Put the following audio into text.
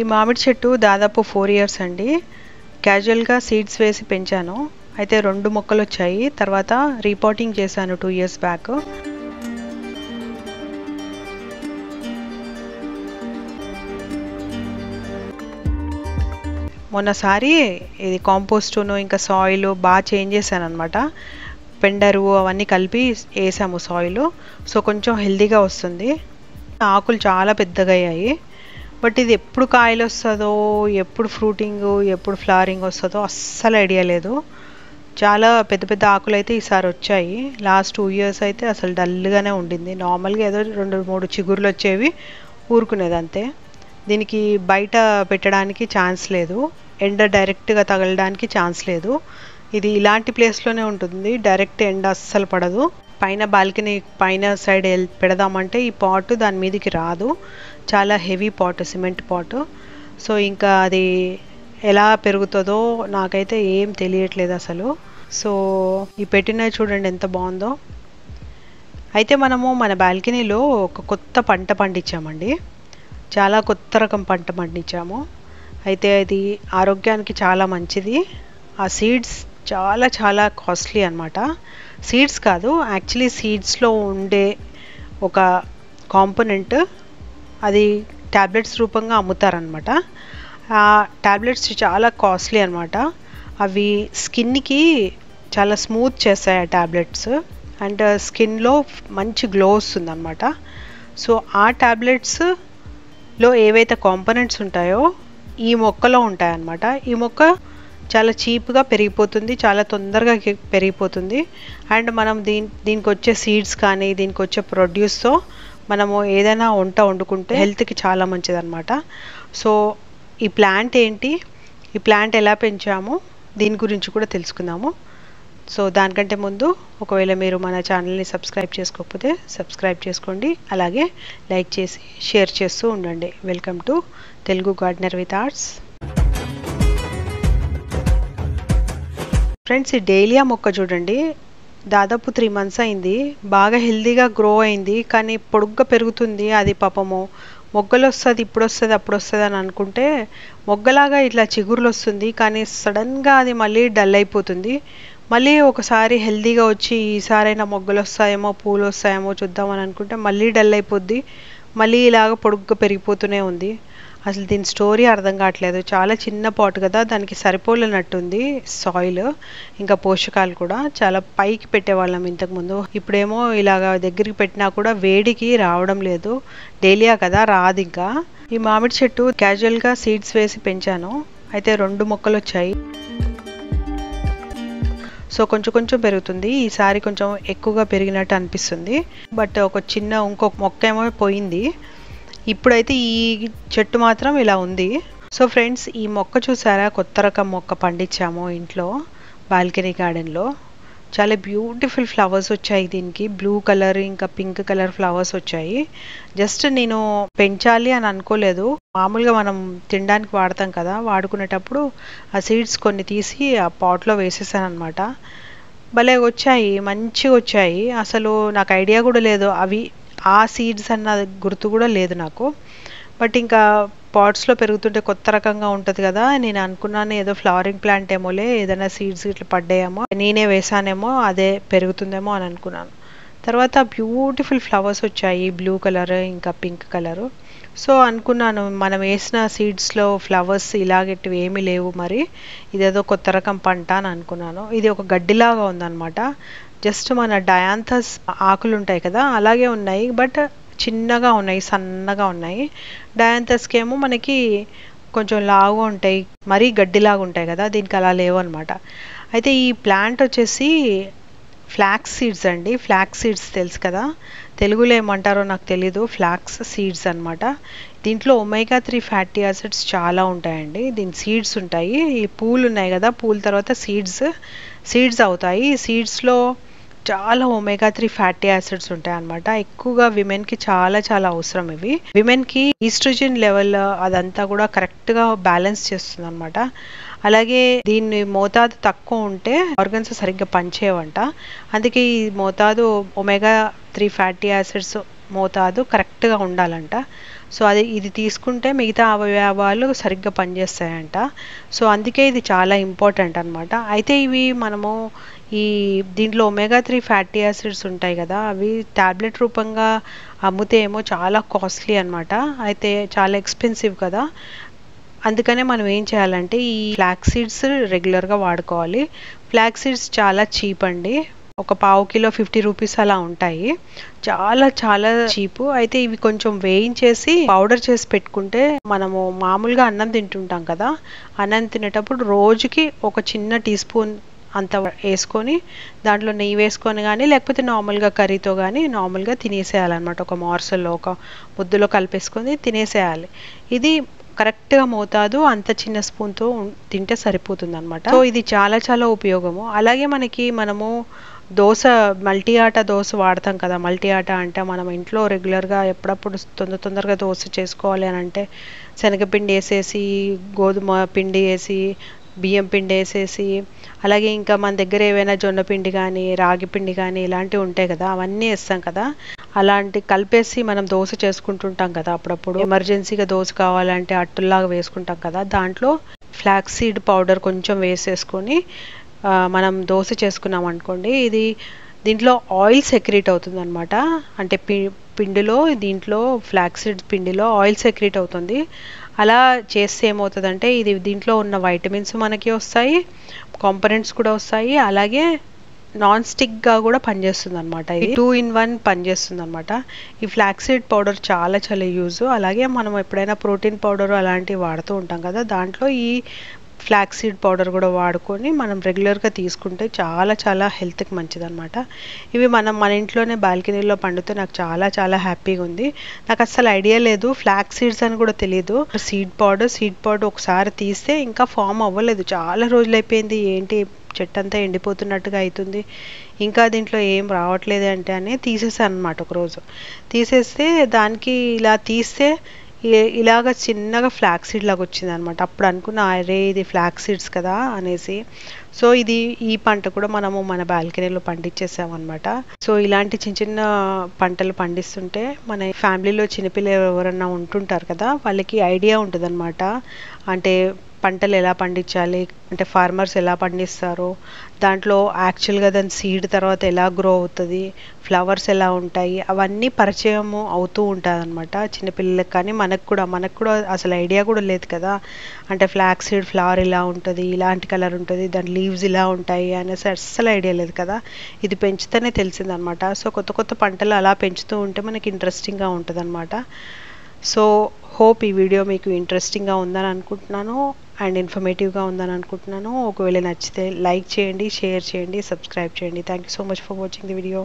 ఈ మామిడి చెట్టు దాదాపు ఫోర్ ఇయర్స్ అండి. క్యాజువల్గా సీడ్స్ వేసి పెంచాను. అయితే రెండు మొక్కలు వచ్చాయి. తర్వాత రీపాటింగ్ చేశాను టూ ఇయర్స్ బ్యాక్. మొన్నసారి ఇది కాంపోస్టును ఇంకా సాయిల్ బాగా చేంజ్ చేశాను అనమాట పెండరు అవన్నీ కలిపి వేసాము సాయిల్. సో కొంచెం హెల్దీగా వస్తుంది. ఆకులు చాలా పెద్దగా అయ్యాయి. బట్ ఇది ఎప్పుడు కాయలు వస్తుందో ఎప్పుడు ఫ్రూటింగ్ ఎప్పుడు ఫ్లవరింగ్ వస్తుందో అస్సలు ఐడియా లేదు. చాలా పెద్ద పెద్ద ఆకులు అయితే ఈసారి వచ్చాయి. లాస్ట్ టూ ఇయర్స్ అయితే అసలు డల్గానే ఉండింది. నార్మల్గా ఏదో రెండు మూడు చిగుర్లు వచ్చేవి ఊరుకునేది అంతే దీనికి బయట పెట్టడానికి ఛాన్స్ లేదు. ఎండ డైరెక్ట్గా తగలడానికి ఛాన్స్ లేదు. ఇది ఇలాంటి ప్లేస్లోనే ఉంటుంది. డైరెక్ట్ ఎండ అస్సలు పడదు. పైన బాల్కనీ పైన సైడ్ పెడదామంటే ఈ పాట్ దాని మీదకి రాదు. చాలా heavy pot cement pot. So ఇంకా అది ఎలా పెరుగుతుందో నాకైతే ఏం తెలియట్లేదు అసలు. సో ఈ పెట్టినవి చూడండి ఎంత బాగుందో. అయితే మనము మన బాల్కనీలో ఒక కొత్త పంట పండించామండి. చాలా కొత్త రకం పంట పండించాము. అయితే అది ఆరోగ్యానికి చాలా మంచిది. ఆ సీడ్స్ చాలా చాలా కాస్ట్లీ అనమాట సీడ్స్ కాదు యాక్చువల్లీ సీడ్స్లో ఉండే ఒక కాంపోనెంట్ అది ట్యాబ్లెట్స్ రూపంగా అమ్ముతారనమాట ఆ ట్యాబ్లెట్స్ చాలా కాస్ట్లీ అనమాట అవి స్కిన్కి చాలా స్మూత్ చేస్తాయి ఆ ట్యాబ్లెట్స్ అండ్ స్కిన్లో మంచి గ్లో వస్తుంది అనమాట సో ఆ ట్యాబ్లెట్స్లో ఏవైతే కాంపోనెంట్స్ ఉంటాయో ఈ మొక్కలో ఉంటాయన్నమాట. ఈ మొక్క చాలా చీప్గా పెరిగిపోతుంది చాలా తొందరగా పెరిగిపోతుంది. అండ్ మనం దీని దీనికి వచ్చే సీడ్స్ కానీ దీనికి వచ్చే ప్రొడ్యూస్తో మనము ఏదైనా వంట వండుకుంటే హెల్త్కి చాలా మంచిదన్నమాట. సో ఈ ప్లాంట్ ఏంటి ఈ ప్లాంట్ ఎలా పెంచాము దీని గురించి కూడా తెలుసుకుందాము. సో దానికంటే ముందు ఒకవేళ మీరు మన ఛానల్ని సబ్స్క్రైబ్ చేసుకోకపోతే సబ్స్క్రైబ్ చేసుకోండి. అలాగే లైక్ చేసి షేర్ చేస్తూ ఉండండి. Welcome to Telugu gardener with arts friends ఈ డైలియా మొక్క చూడండి. దాదాపు త్రీ మంత్స్ అయింది. బాగా హెల్తీగా గ్రో అయింది. కానీ పొడుగ్గా పెరుగుతుంది అది పాపము. మొగ్గలు వస్తుంది ఇప్పుడు వస్తుంది అప్పుడు వస్తుంది అని అనుకుంటే మొగ్గలాగా ఇట్లా చిగురులు వస్తుంది కానీ సడన్గా అది మళ్ళీ డల్ అయిపోతుంది. మళ్ళీ ఒకసారి హెల్తీగా వచ్చి ఈసారైనా మొగ్గలు వస్తాయేమో పూలు వస్తాయేమో చూద్దామని అనుకుంటే మళ్ళీ డల్ అయిపోద్ది. మళ్ళీ ఇలాగ పొడుగ్గా పెరిగిపోతూనే ఉంది. అసలు దీని స్టోరీ అర్థం కావట్లేదు. చాలా చిన్న పాట్ కదా దానికి సరిపోలేనట్టుంది సాయిల్ ఇంకా పోషకాలు కూడా. చాలా పైకి పెట్టేవాళ్ళం ఇంతకుముందు. ఇప్పుడేమో ఇలాగ దగ్గరికి పెట్టినా కూడా వేడికి రావడం లేదు. డైలియా కదా రాదు ఇంకా. ఈ మామిడి చెట్టు క్యాజువల్గా సీడ్స్ వేసి పెంచాను. అయితే రెండు మొక్కలు వచ్చాయి. సో కొంచెం కొంచెం పెరుగుతుంది. ఈసారి కొంచెం ఎక్కువగా పెరిగినట్టు అనిపిస్తుంది. బట్ ఒక చిన్న ఇంకొక మొక్క ఏమో పోయింది. ఇప్పుడైతే ఈ చెట్టు మాత్రం ఇలా ఉంది. సో ఫ్రెండ్స్ ఈ మొక్క చూసారా? కొత్త రకం మొక్క పండించాము ఇంట్లో బాల్కనీ గార్డెన్లో. చాలా బ్యూటిఫుల్ ఫ్లవర్స్ వచ్చాయి దీనికి. బ్లూ కలర్ ఇంకా పింక్ కలర్ ఫ్లవర్స్ వచ్చాయి. జస్ట్ నేను పెంచాలి అని అనుకోలేదు. మామూలుగా మనం తినడానికి వాడతాం కదా వాడుకునేటప్పుడు ఆ సీడ్స్ కొన్ని తీసి ఆ పాట్లో వేసేసాను అనమాట భలే వచ్చాయి మంచిగా వచ్చాయి. అసలు నాకు ఐడియా కూడా లేదు అవి ఆ సీడ్స్ అన్న గుర్తు కూడా లేదు నాకు. బట్ ఇంకా పాట్స్లో పెరుగుతుంటే కొత్త రకంగా ఉంటుంది కదా నేను అనుకున్నాను ఏదో ఫ్లవరింగ్ ప్లాంట్ ఏమోలే ఏదైనా సీడ్స్ ఇట్లా పడ్డాయేమో నేనే వేసానేమో అదే పెరుగుతుందేమో అని అనుకున్నాను. తర్వాత బ్యూటిఫుల్ ఫ్లవర్స్ వచ్చాయి బ్లూ కలర్ ఇంకా పింక్ కలరు సో అనుకున్నాను మనం వేసిన సీడ్స్లో ఫ్లవర్స్ ఇలాగెట్టివి ఏమీ లేవు మరి ఇదేదో కొత్త రకం పంట అని అనుకున్నాను. ఇది ఒక గడ్డిలాగా ఉందన్నమాట. జస్ట్ మన డయాంథస్ ఆకులు ఉంటాయి కదా అలాగే ఉన్నాయి. బట్ చిన్నగా ఉన్నాయి సన్నగా ఉన్నాయి. డయాంథస్కి ఏమో మనకి కొంచెం లావుగా ఉంటాయి మరీ గడ్డిలాగా ఉంటాయి కదా దీనికి అలా లేవు అనమాట అయితే ఈ ప్లాంట్ వచ్చేసి ఫ్లాక్స్ సీడ్స్ అండి. ఫ్లాక్స్ సీడ్స్ తెలుసు కదా? తెలుగులో ఏమంటారో నాకు తెలీదు. ఫ్లాక్స్ సీడ్స్ అనమాట దీంట్లో ఒమేగా త్రీ ఫ్యాటీ యాసిడ్స్ చాలా ఉంటాయండి. దీని సీడ్స్ ఉంటాయి. ఈ పూలు ఉన్నాయి కదా పూల తర్వాత సీడ్స్ సీడ్స్ అవుతాయి. సీడ్స్లో చాలా ఒమేగా త్రీ ఫ్యాటీ యాసిడ్స్ ఉంటాయి అనమాట ఎక్కువగా విమెన్కి చాలా చాలా అవసరం ఇవి. విమెన్కి ఈస్ట్రోజన్ లెవెల్ అదంతా కూడా కరెక్ట్గా బ్యాలెన్స్ చేస్తుంది అనమాట అలాగే దీన్ని మోతాదు తక్కువ ఉంటే ఆర్గన్స్ సరిగ్గా పనిచేయవంట. అందుకే ఈ మోతాదు ఒమేగా త్రీ ఫ్యాటీ యాసిడ్స్ మోతాదు కరెక్ట్గా ఉండాలంట. సో అది ఇది తీసుకుంటే మిగతా అవయవాలు సరిగ్గా పనిచేస్తాయంట. సో అందుకే ఇది చాలా ఇంపార్టెంట్ అనమాట అయితే ఇవి మనము ఈ దీంట్లో ఒమేగా త్రీ ఫ్యాటీ యాసిడ్స్ ఉంటాయి కదా అవి ట్యాబ్లెట్ రూపంగా అమ్ముతే ఏమో చాలా కాస్ట్లీ అనమాట అయితే చాలా ఎక్స్పెన్సివ్ కదా. అందుకనే మనం ఏం చేయాలంటే ఈ ఫ్లాక్ సీడ్స్ రెగ్యులర్గా వాడుకోవాలి. ఫ్లాక్ సీడ్స్ చాలా చీప్ అండి. ఒక పావు కిలో ఫిఫ్టీ రూపీస్ అలా ఉంటాయి. చాలా చాలా చీపు అయితే ఇవి కొంచెం వేయించేసి పౌడర్ చేసి పెట్టుకుంటే మనము మామూలుగా అన్నం తింటుంటాం కదా. అన్నం తినేటప్పుడు రోజుకి ఒక చిన్న టీ స్పూన్ అంత వేసుకొని దాంట్లో నెయ్యి వేసుకొని కానీ లేకపోతే నార్మల్గా కర్రీతో కానీ నార్మల్గా తినేసేయాలన్నమాట. ఒక మార్సల్లో ఒక ముద్దులో కలిపేసుకొని తినేసేయాలి. ఇది కరెక్ట్గా మోతాదు అంత చిన్న స్పూన్తో తింటే సరిపోతుంది అనమాట సో ఇది చాలా చాలా ఉపయోగము. అలాగే మనకి మనము దోశ మల్టీ ఆట దోశ వాడతాం కదా. మల్టీ ఆట అంటే మనం ఇంట్లో రెగ్యులర్గా ఎప్పుడప్పుడు తొందర తొందరగా దోశ చేసుకోవాలి అని అంటే శనగపిండి వేసేసి గోధుమ పిండి వేసి బియ్యం పిండి వేసేసి అలాగే ఇంకా మన దగ్గర ఏవైనా జొన్న పిండి కానీ రాగి పిండి కానీ ఇలాంటివి ఉంటాయి కదా అవన్నీ వేస్తాం కదా. అలాంటి కలిపేసి మనం దోశ చేసుకుంటుంటాం కదా అప్పుడప్పుడు. ఎమర్జెన్సీగా దోశ కావాలంటే అట్టుల్లాగా వేసుకుంటాం కదా. దాంట్లో ఫ్లాక్స్ సీడ్ పౌడర్ కొంచెం వేసేసుకొని మనం దోశ చేసుకున్నాం అనుకోండి ఇది దీంట్లో ఆయిల్ సెక్రీట్ అవుతుంది అనమాట అంటే పి పిండిలో దీంట్లో ఫ్లాక్సీడ్ పిండిలో ఆయిల్ సెక్రీట్ అవుతుంది. అలా చేస్తే ఏమవుతుందంటే ఇది దీంట్లో ఉన్న వైటమిన్స్ మనకి వస్తాయి కాంపనెంట్స్ కూడా వస్తాయి అలాగే నాన్ స్టిక్గా కూడా పనిచేస్తుంది అనమాట ఇది టూ ఇన్ వన్ పనిచేస్తుంది అనమాట ఈ ఫ్లాక్సీడ్ పౌడర్ చాలా చాలా యూజ్ అలాగే మనం ఎప్పుడైనా ప్రోటీన్ పౌడర్ అలాంటివి వాడుతూ ఉంటాం కదా దాంట్లో ఈ ఫ్లాక్స్ సీడ్ పౌడర్ కూడా వాడుకొని మనం రెగ్యులర్గా తీసుకుంటే చాలా చాలా హెల్త్కి మంచిదన్నమాట. ఇవి మనం మన ఇంట్లోనే బాల్కనీలో పండితే నాకు చాలా చాలా హ్యాపీగా ఉంది. నాకు అసలు ఐడియా లేదు ఫ్లాక్ సీడ్స్ అని కూడా తెలియదు సీడ్ పౌడర్ సీడ్ పౌడర్ ఒకసారి తీస్తే ఇంకా ఫామ్ అవ్వలేదు. చాలా రోజులు అయిపోయింది ఏంటి చెట్టు అంతా ఎండిపోతున్నట్టుగా అవుతుంది ఇంకా దీంట్లో ఏం రావట్లేదు అంటే అని తీసేసాను అనమాట ఒకరోజు. తీసేస్తే దానికి ఇలా తీస్తే ఇలాగ చిన్నగా ఫ్లాక్ సీడ్ లాగా వచ్చింది అనమాట అప్పుడు అనుకున్నా అరే ఇది ఫ్లాక్ సీడ్స్ కదా అనేసి. సో ఇది ఈ పంట కూడా మనము మన బాల్కనీలో పండించేసామన్నమాట సో ఇలాంటి చిన్న చిన్న పంటలు పండిస్తుంటే మన ఫ్యామిలీలో చిన్నపిల్లలు ఎవరన్నా ఉంటుంటారు కదా వాళ్ళకి ఐడియా ఉంటుంది అంటే పంటలు ఎలా పండించాలి? అంటే ఫార్మర్స్ ఎలా పండిస్తారో? దాంట్లో యాక్చువల్గా దాని సీడ్ తర్వాత ఎలా గ్రో అవుతుంది? ఫ్లవర్స్ ఎలా ఉంటాయి? అవన్నీ పరిచయం అవుతూ ఉంటుంది అనమాట చిన్నపిల్లలకి కానీ మనకు కూడా మనకు కూడా అసలు ఐడియా కూడా లేదు కదా. అంటే ఫ్లాక్ సీడ్ ఫ్లవర్ ఇలా ఉంటుంది ఇలాంటి కలర్ ఉంటుంది దాని లీవ్స్ ఇలా ఉంటాయి అనేసి అస్సలు ఐడియా లేదు కదా. ఇది పెంచితేనే తెలిసిందనమాట సో కొత్త కొత్త పంటలు అలా పెంచుతూ ఉంటే మనకి ఇంట్రెస్టింగ్గా ఉంటుంది అనమాట సో హోప్ ఈ వీడియో మీకు ఇంట్రెస్టింగ్గా ఉందని అనుకుంటున్నాను. అండ్ ఇన్ఫర్మేటివ్గా ఉందని అనుకుంటున్నాను. ఒకవేళ నచ్చితే లైక్ చేయండి షేర్ చేయండి సబ్స్క్రైబ్ చేయండి. Thank you so much for watching the video